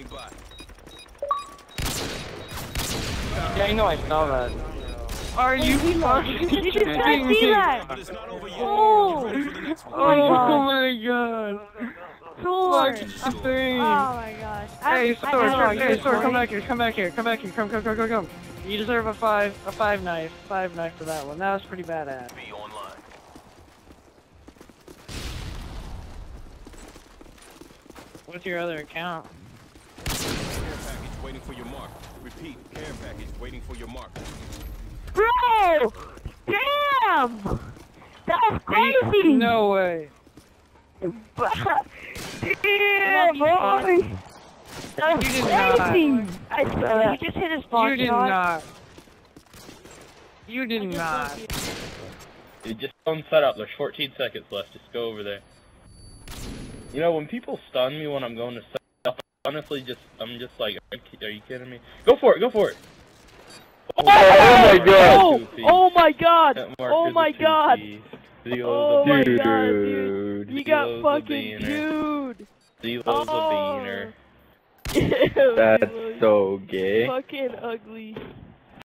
nearby. Yeah, I know I saw that. Are you fucking You just kidding see me? that. But it's not over yet. Oh. Ready for the next one. Oh my oh god. Thor. Fucking oh thing. Oh my gosh. Hey, I Thor, have Thor, a hey, good Thor, come back here, come back here, come back here, come back here, come, come, come, come, come. You deserve a five, a five knife, five knife for that one. That was pretty badass. Be online. What's your other account? Care package waiting for your mark. Repeat, care package waiting for your mark. Bro! Damn! That was crazy! No way. Damn, boy! That was You did not. crazy! I saw that. He just hit his box You did shot. not. You did not. Dude, just on setup. There's 14 seconds left. Just go over there. You know, when people stun me when I'm going to set up, honestly, just I'm just like, are you- are you kidding me? Go for it. Go for it. Oh, my God. Two-piece. Oh my god! Oh, oh my god! Oh, oh my beaner. god, dude! You got fucking dude! Seal Oh. the beaner. Ew, That's so gay. Fucking ugly.